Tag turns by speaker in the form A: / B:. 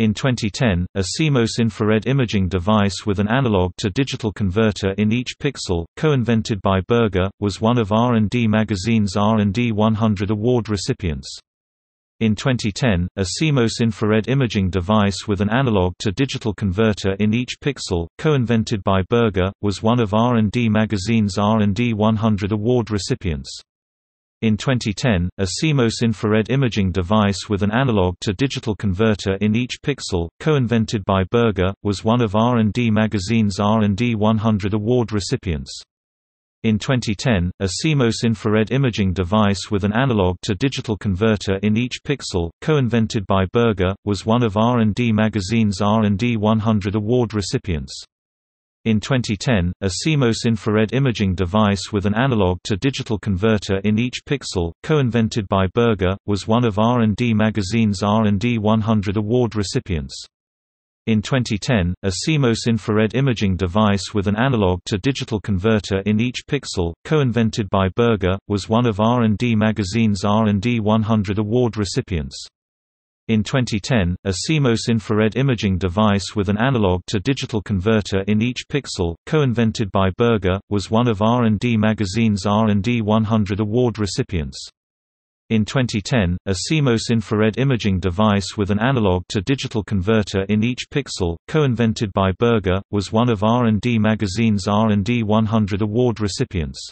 A: In 2010, a CMOS infrared imaging device with an analog-to-digital converter in each pixel, co-invented by Berger, was one of R&D Magazine's R&D 100 award recipients. In 2010, a CMOS infrared imaging device with an analog-to-digital converter in each pixel, co-invented by Berger, was one of R&D Magazine's R&D 100 award recipients. In 2010, a CMOS infrared imaging device with an analog-to-digital converter in each pixel, co-invented by Berger, was one of R&D Magazine's R&D 100 award recipients. In 2010, a CMOS infrared imaging device with an analog-to-digital converter in each pixel, co-invented by Berger, was one of R&D Magazine's R&D 100 award recipients. In 2010, a CMOS infrared imaging device with an analog-to-digital converter in each pixel, co-invented by Berger, was one of R&D Magazine's R&D 100 award recipients. In 2010, a CMOS infrared imaging device with an analog-to-digital converter in each pixel, co-invented by Berger, was one of R&D Magazine's R&D 100 award recipients. In 2010, a CMOS infrared imaging device with an analog-to-digital converter in each pixel, co-invented by Berger, was one of R&D Magazine's R&D 100 award recipients. In 2010, a CMOS infrared imaging device with an analog-to-digital converter in each pixel, co-invented by Berger, was one of R&D Magazine's R&D 100 award recipients.